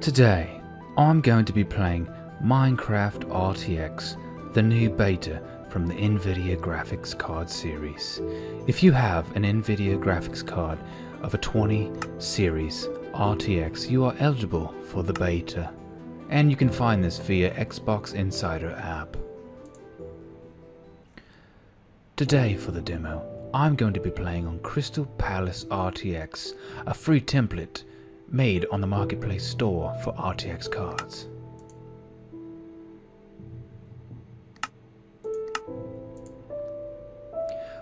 Today, I'm going to be playing Minecraft RTX, the new beta from the NVIDIA graphics card series. If you have an NVIDIA graphics card of a 20 series RTX, you are eligible for the beta. And you can find this via Xbox Insider app. Today for the demo, I'm going to be playing on Crystal Palace RTX, a free template made on the Marketplace store for RTX cards.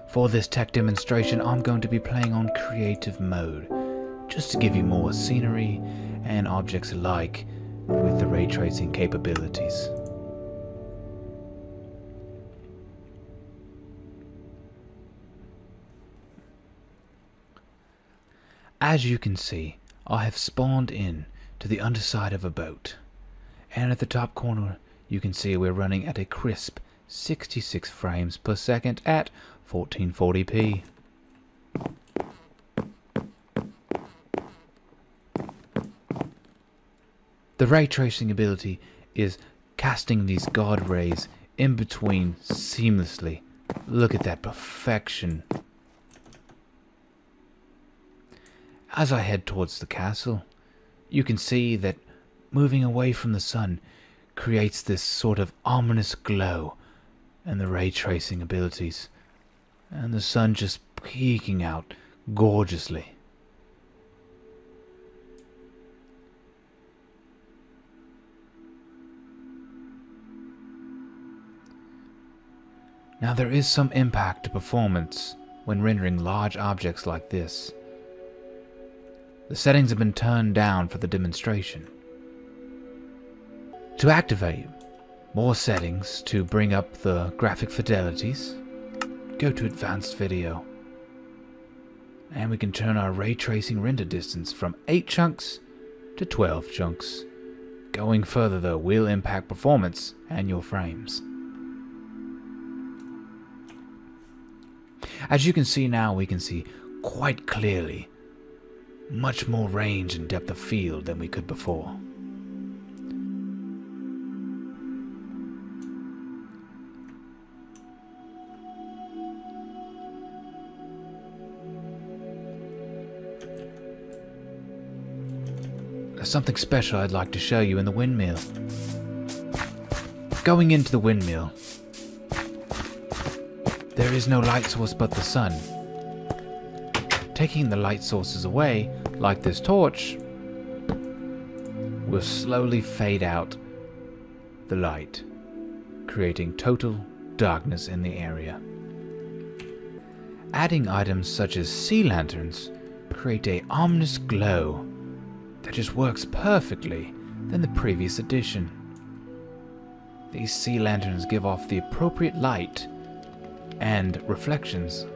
For this tech demonstration, I'm going to be playing on creative mode, just to give you more scenery and objects alike with the ray tracing capabilities. As you can see, I have spawned in to the underside of a boat. And at the top corner, you can see we're running at a crisp 66 frames per second at 1440p. The ray tracing ability is casting these God rays in between seamlessly. Look at that perfection. As I head towards the castle, you can see that moving away from the sun creates this sort of ominous glow and the ray tracing abilities, and the sun just peeking out gorgeously. Now there is some impact to performance when rendering large objects like this. The settings have been turned down for the demonstration. To activate more settings to bring up the graphic fidelities, go to Advanced Video. And we can turn our ray tracing render distance from 8 chunks to 12 chunks. Going further though will impact performance and your frames. As you can see now, we can see quite clearly much more range and depth of field than we could before. There's something special I'd like to show you in the windmill. Going into the windmill, there is no light source but the sun. Taking the light sources away, like this torch, will slowly fade out the light, creating total darkness in the area. Adding items such as sea lanterns create a ominous glow that just works perfectly than the previous edition. These sea lanterns give off the appropriate light and reflections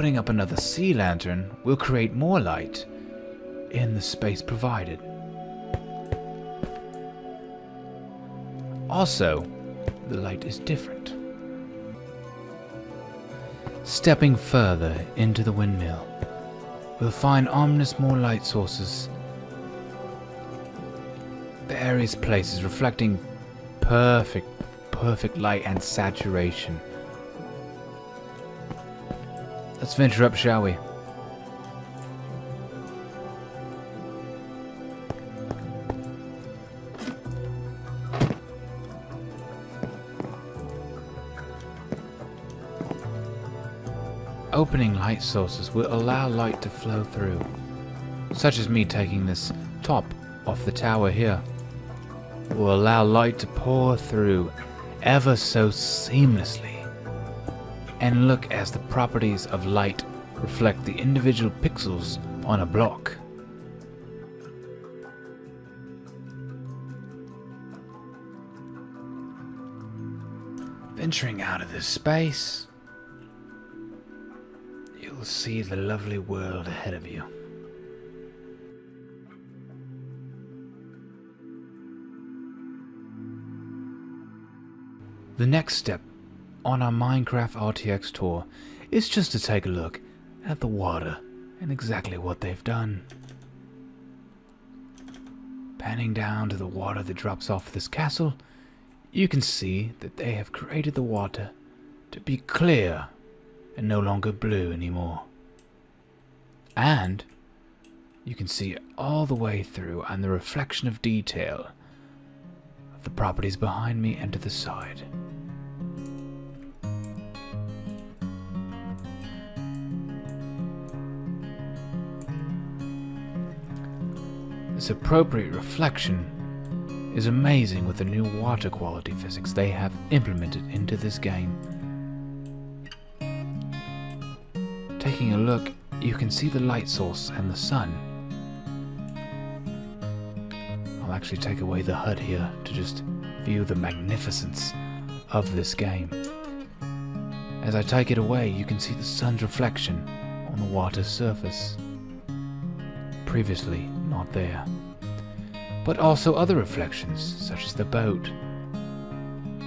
Putting up another sea lantern will create more light in the space provided. Also, the light is different. Stepping further into the windmill, we'll find ominous more light sources. Various places reflecting perfect, perfect light and saturation Let's venture up, shall we? Opening light sources will allow light to flow through, such as me taking this top off the tower here. Will allow light to pour through ever so seamlessly and look as the properties of light reflect the individual pixels on a block. Venturing out of this space, you'll see the lovely world ahead of you. The next step on our Minecraft RTX tour is just to take a look at the water and exactly what they've done. Panning down to the water that drops off this castle, you can see that they have created the water to be clear and no longer blue anymore. And you can see all the way through and the reflection of detail of the properties behind me and to the side. This appropriate reflection is amazing with the new water quality physics they have implemented into this game. Taking a look, you can see the light source and the sun. I'll actually take away the HUD here to just view the magnificence of this game. As I take it away, you can see the sun's reflection on the water's surface. Previously, not there. But also other reflections, such as the boat,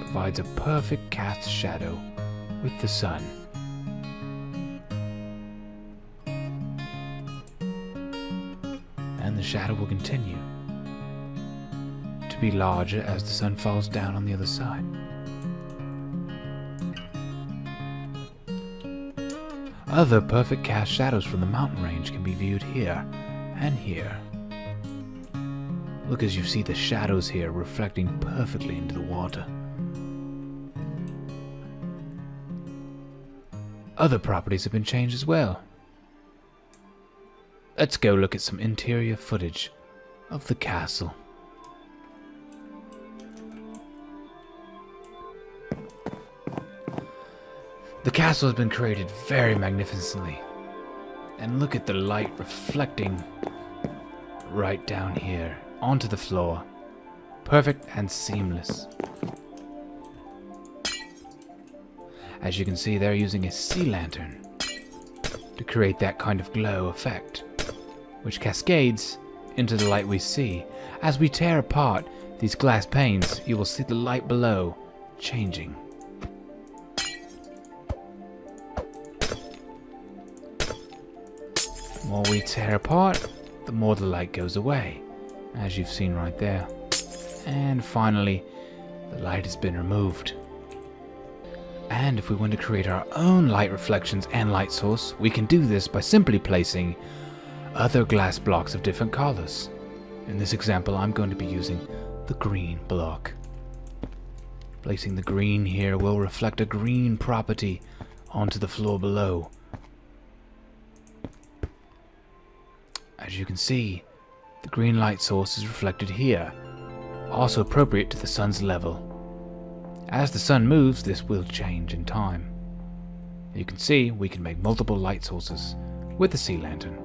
provides a perfect cast shadow with the sun. And the shadow will continue to be larger as the sun falls down on the other side. Other perfect cast shadows from the mountain range can be viewed here and here. Look as you see the shadows here reflecting perfectly into the water. Other properties have been changed as well. Let's go look at some interior footage of the castle. The castle has been created very magnificently. And look at the light reflecting right down here onto the floor. Perfect and seamless. As you can see, they're using a sea lantern to create that kind of glow effect, which cascades into the light we see. As we tear apart these glass panes, you will see the light below changing. The more we tear apart, the more the light goes away, as you've seen right there. And finally, the light has been removed. And if we want to create our own light reflections and light source, we can do this by simply placing other glass blocks of different colors. In this example, I'm going to be using the green block. Placing the green here will reflect a green property onto the floor below. As you can see, the green light source is reflected here, also appropriate to the sun's level. As the sun moves, this will change in time. You can see we can make multiple light sources with the sea lantern.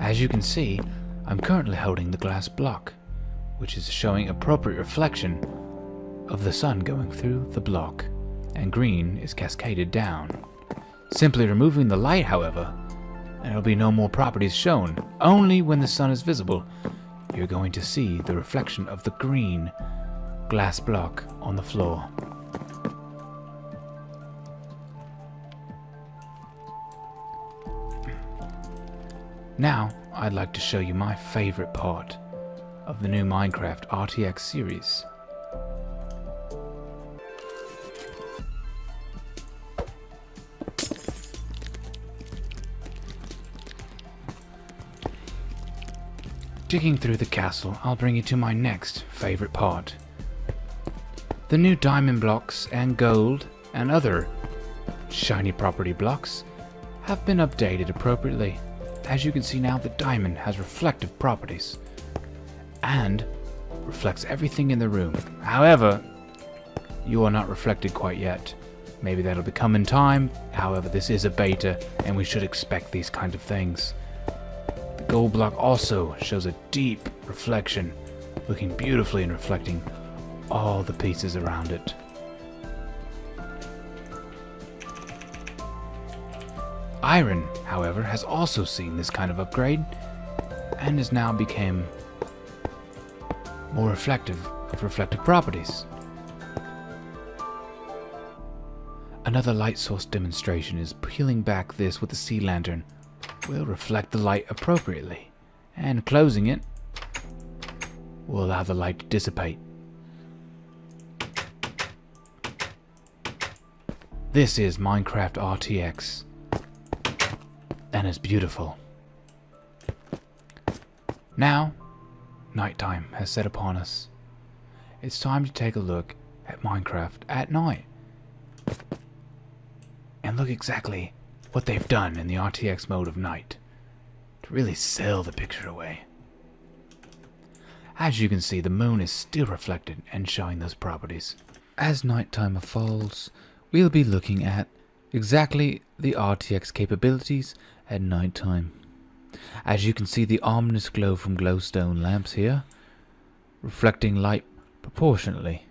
As you can see, I'm currently holding the glass block, which is showing appropriate reflection of the sun going through the block, and green is cascaded down. Simply removing the light, however, there will be no more properties shown. Only when the sun is visible, you're going to see the reflection of the green glass block on the floor. Now, I'd like to show you my favorite part of the new Minecraft RTX series. Digging through the castle, I'll bring you to my next favorite part. The new diamond blocks and gold and other shiny property blocks have been updated appropriately. As you can see now, the diamond has reflective properties and reflects everything in the room. However, you are not reflected quite yet. Maybe that'll become in time. However, this is a beta and we should expect these kind of things. The gold block also shows a deep reflection, looking beautifully and reflecting all the pieces around it. Iron, however, has also seen this kind of upgrade, and has now become more reflective of reflective properties. Another light source demonstration is peeling back this with a sea lantern will reflect the light appropriately, and closing it will allow the light to dissipate. This is Minecraft RTX, and it's beautiful. Now, nighttime has set upon us. It's time to take a look at Minecraft at night. And look exactly what they've done in the RTX mode of night to really sell the picture away. As you can see, the moon is still reflected and showing those properties. As nighttime falls, we'll be looking at exactly the RTX capabilities at nighttime. As you can see the ominous glow from glowstone lamps here, reflecting light proportionately.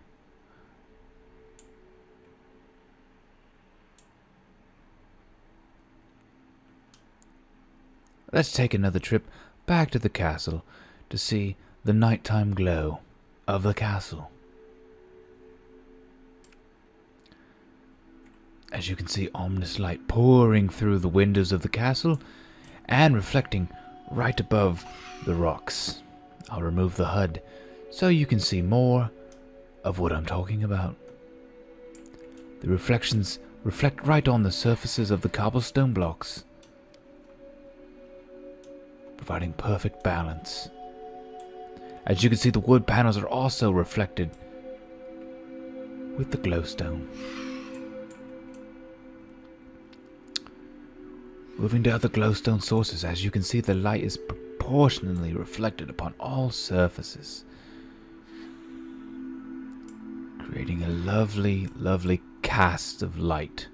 Let's take another trip back to the castle to see the nighttime glow of the castle. As you can see ominous light pouring through the windows of the castle and reflecting right above the rocks. I'll remove the HUD so you can see more of what I'm talking about. The reflections reflect right on the surfaces of the cobblestone blocks providing perfect balance. As you can see, the wood panels are also reflected with the glowstone. Moving to other glowstone sources, as you can see, the light is proportionally reflected upon all surfaces, creating a lovely, lovely cast of light.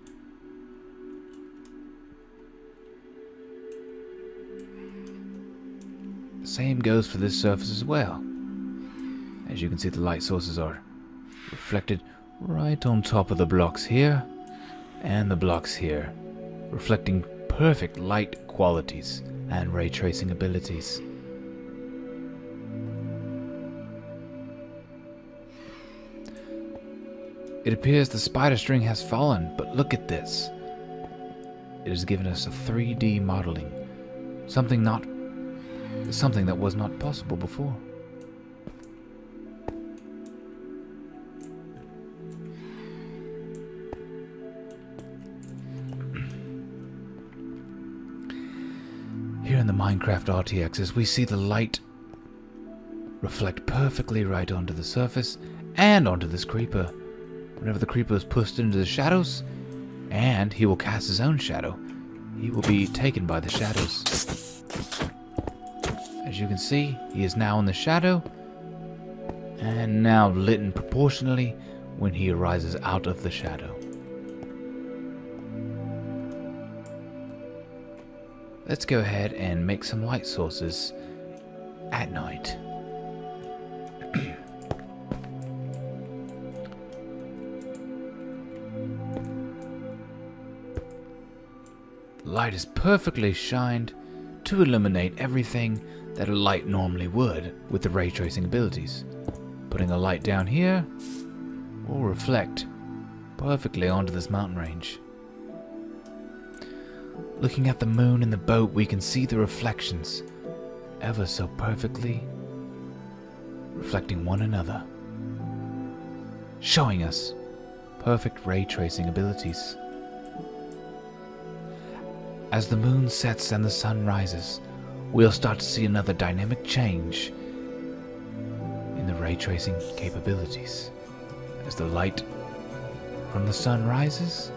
Same goes for this surface as well. As you can see the light sources are reflected right on top of the blocks here and the blocks here, reflecting perfect light qualities and ray tracing abilities. It appears the spider string has fallen, but look at this. It has given us a 3D modeling, something not something that was not possible before. Here in the Minecraft RTXs, we see the light reflect perfectly right onto the surface and onto this creeper. Whenever the creeper is pushed into the shadows, and he will cast his own shadow, he will be taken by the shadows. As you can see, he is now in the shadow, and now lit in proportionally when he arises out of the shadow. Let's go ahead and make some light sources at night. light is perfectly shined to illuminate everything that a light normally would with the ray tracing abilities. Putting a light down here will reflect perfectly onto this mountain range. Looking at the moon in the boat, we can see the reflections ever so perfectly reflecting one another, showing us perfect ray tracing abilities. As the moon sets and the sun rises, we'll start to see another dynamic change in the ray tracing capabilities. As the light from the sun rises,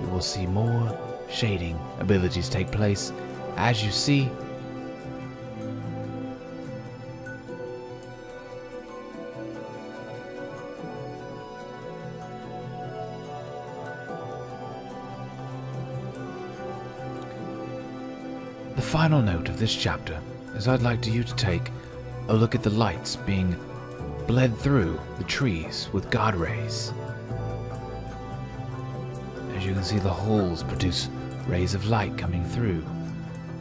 we will see more shading abilities take place. As you see, final note of this chapter is I'd like you to take a look at the lights being bled through the trees with God rays. As you can see, the holes produce rays of light coming through,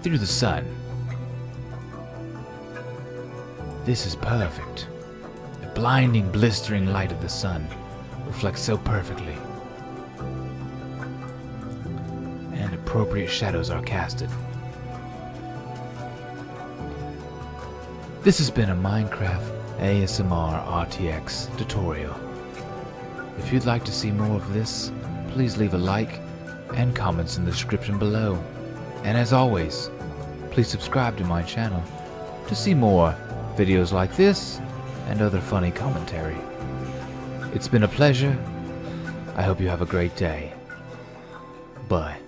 through the sun. This is perfect. The blinding, blistering light of the sun reflects so perfectly. And appropriate shadows are casted. This has been a Minecraft ASMR RTX tutorial. If you'd like to see more of this, please leave a like and comments in the description below. And as always, please subscribe to my channel to see more videos like this and other funny commentary. It's been a pleasure. I hope you have a great day. Bye.